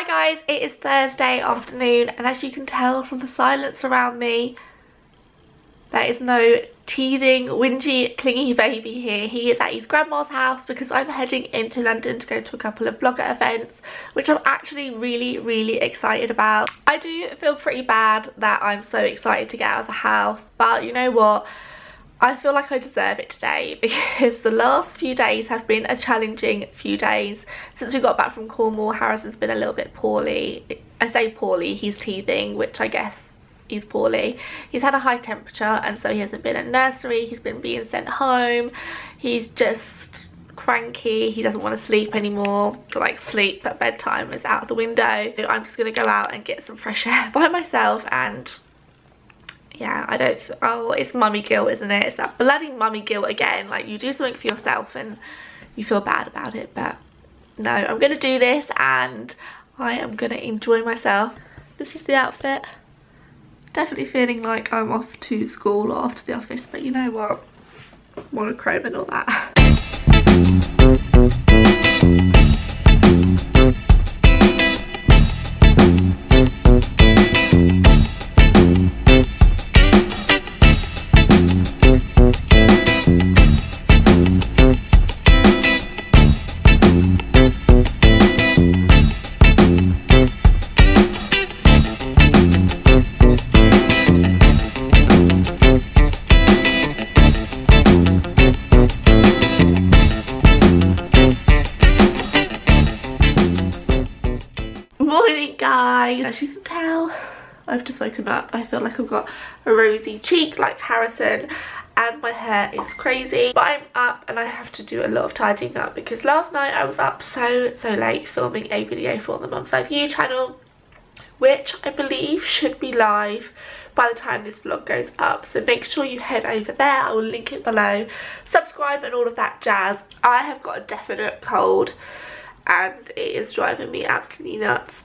Hi guys, it is Thursday afternoon and as you can tell from the silence around me, there is no teething, whingy, clingy baby here. He is at his grandma's house because I'm heading into London to go to a couple of blogger events, which I'm actually really, really excited about. I do feel pretty bad that I'm so excited to get out of the house, but you know what? I feel like I deserve it today because the last few days have been a challenging few days. Since we got back from Cornwall, Harrison's been a little bit poorly. I say poorly, he's teething, which I guess he's poorly. He's had a high temperature and so he hasn't been at nursery, he's been being sent home. He's just cranky, he doesn't want to sleep anymore. Like sleep at bedtime is out of the window. I'm just going to go out and get some fresh air by myself and yeah, I don't, oh, it's mummy guilt, isn't it? It's that bloody mummy guilt again. Like, you do something for yourself and you feel bad about it. But no, I'm going to do this and I am going to enjoy myself. This is the outfit. Definitely feeling like I'm off to school or off to the office. But you know what? Monochrome and all that. I've just woken up. I feel like I've got a rosy cheek like Harrison and my hair is crazy. But I'm up and I have to do a lot of tidying up because last night I was up so, so late filming a video for the Mums Eye View channel which I believe should be live by the time this vlog goes up so make sure you head over there I will link it below subscribe and all of that jazz I have got a definite cold and it is driving me absolutely nuts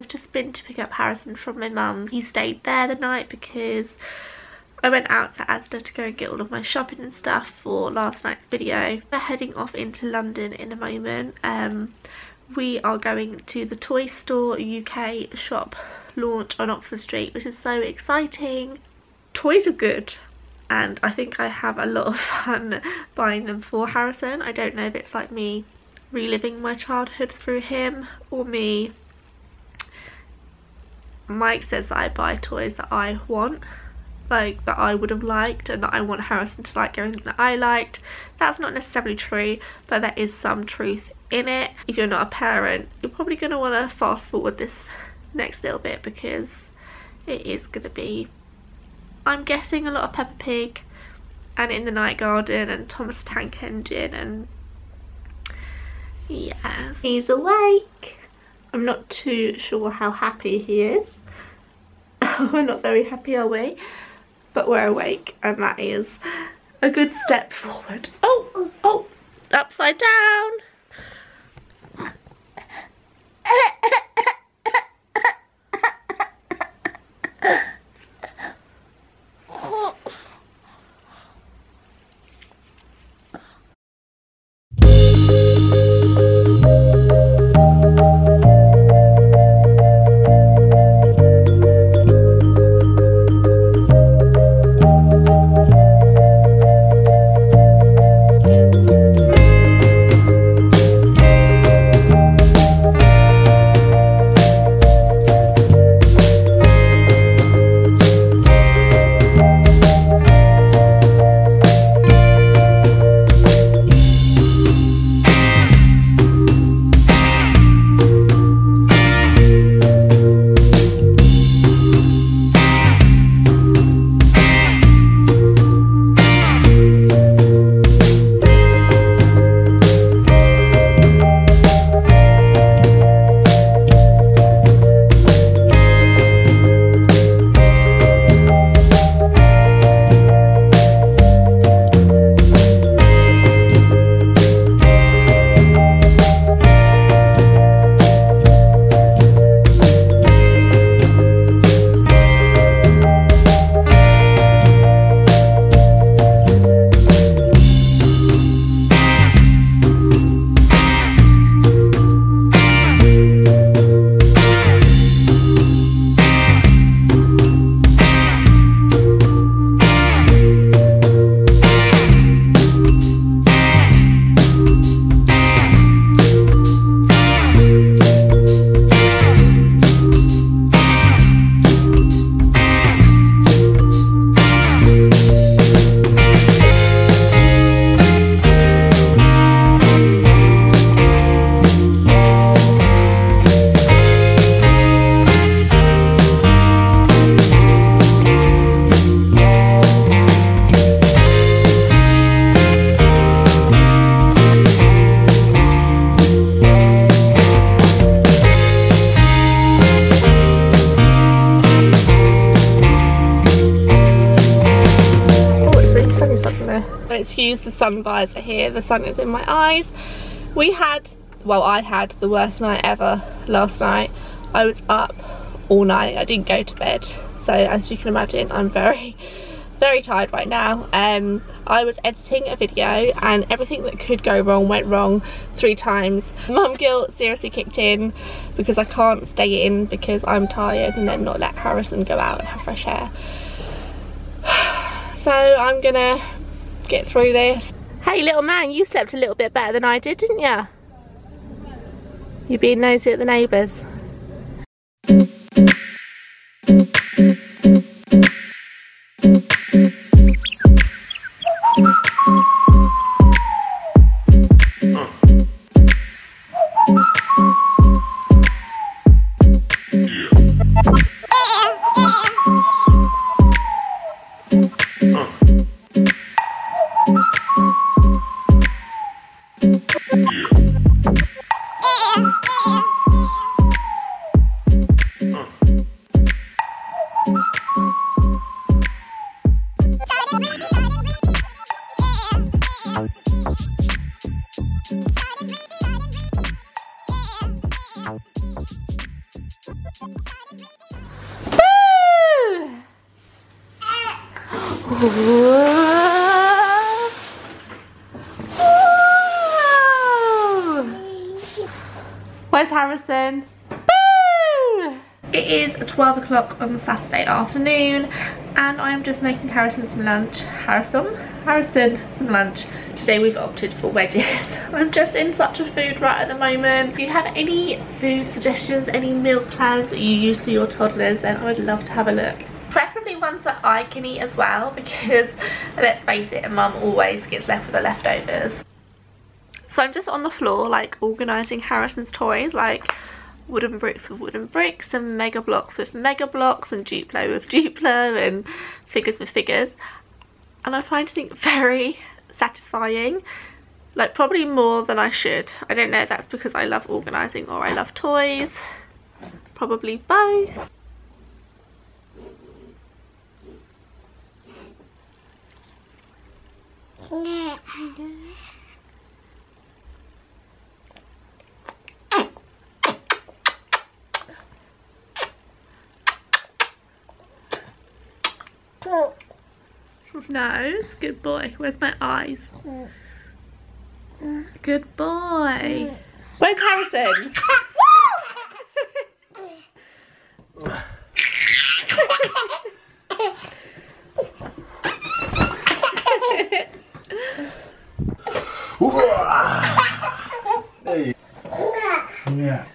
I've just been to pick up Harrison from my mum's. He stayed there the night because I went out to Asda to go and get all of my shopping and stuff for last night's video. We're heading off into London in a moment. Um, we are going to the Toy Store UK shop launch on Oxford Street, which is so exciting. Toys are good and I think I have a lot of fun buying them for Harrison. I don't know if it's like me reliving my childhood through him or me Mike says that I buy toys that I want like that I would have liked and that I want Harrison to like everything that I liked. That's not necessarily true but there is some truth in it. If you're not a parent you're probably going to want to fast forward this next little bit because it is going to be I'm guessing a lot of Peppa Pig and In the Night Garden and Thomas Tank Engine and yeah he's awake. I'm not too sure how happy he is we're not very happy are we? But we're awake and that is a good step forward. Oh oh upside down excuse the sun visor here, the sun is in my eyes. We had, well I had the worst night ever last night. I was up all night, I didn't go to bed. So as you can imagine, I'm very, very tired right now. Um, I was editing a video and everything that could go wrong went wrong three times. Mum guilt seriously kicked in because I can't stay in because I'm tired and then not let Harrison go out and have fresh air. So I'm gonna get through this. Hey little man, you slept a little bit better than I did, didn't you? You being nosy at the neighbours. Where's Harrison? Boo! It is 12 o'clock on Saturday afternoon and I'm just making Harrison some lunch. Harrison? Harrison some lunch. Today we've opted for wedges. I'm just in such a food rut at the moment. If you have any food suggestions, any meal plans that you use for your toddlers, then I would love to have a look. Preferably ones that I can eat as well because let's face it, a mum always gets left with the leftovers. So I'm just on the floor like organising Harrison's toys like wooden bricks with wooden bricks and mega blocks with mega blocks and Duplo with Duplo and figures with figures. And I find it very satisfying like probably more than I should. I don't know if that's because I love organising or I love toys. Probably both nose. Good boy. Where's my eyes? Good boy. Where's Harrison? Yeah.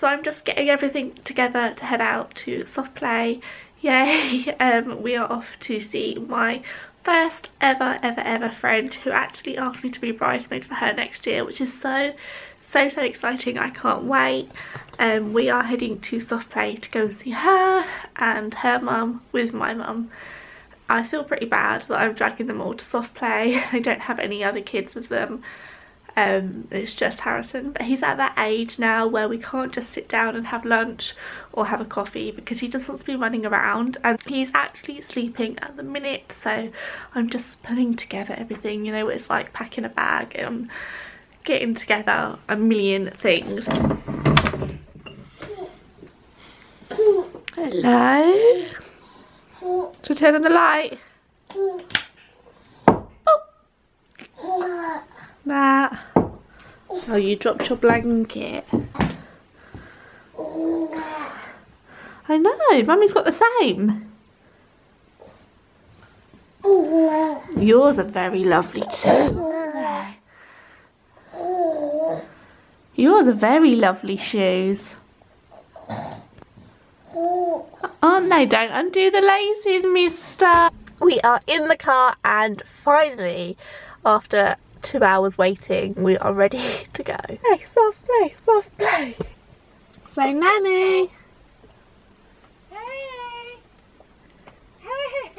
So I'm just getting everything together to head out to soft play yay. Um, we are off to see my first ever ever ever friend who actually asked me to be bridesmaid for her next year which is so so so exciting. I can't wait. Um, we are heading to soft play to go and see her and her mum with my mum. I feel pretty bad that I'm dragging them all to soft play they don't have any other kids with them. Um, it's just Harrison. But he's at that age now where we can't just sit down and have lunch or have a coffee because he just wants to be running around and he's actually sleeping at the minute so I'm just putting together everything you know it's like packing a bag and getting together a million things hello to turn on the light oh. Matt. Oh, you dropped your blanket. I know, Mummy's got the same. Yours are very lovely too. Yours are very lovely shoes. Oh, Aren't they? Don't undo the laces, mister. We are in the car and finally, after two hours waiting, we are ready to go. Hey, soft play, soft play. Say nanny. Hey. Hey.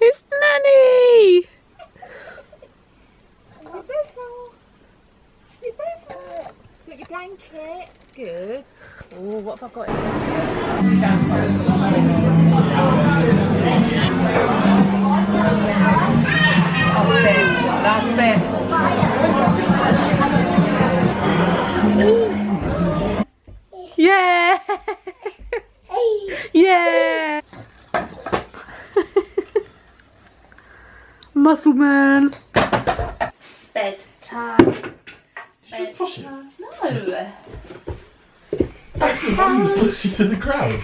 it's nanny. blanket. Good. Oh, what have I got Last bit. Last bit. Yeah! yeah! Muscle man. Bedtime. Push it. No. Push you to the ground.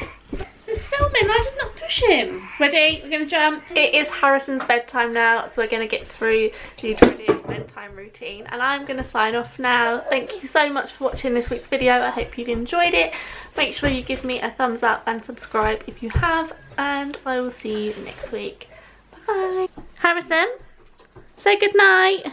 It's filming. I did not push him. Ready? We're going to jump. It is Harrison's bedtime now, so we're going to get through the dreaded bedtime routine. And I'm going to sign off now. Thank you so much for watching this week's video. I hope you've enjoyed it. Make sure you give me a thumbs up and subscribe if you have. And I will see you next week. Bye. Harrison, say good night.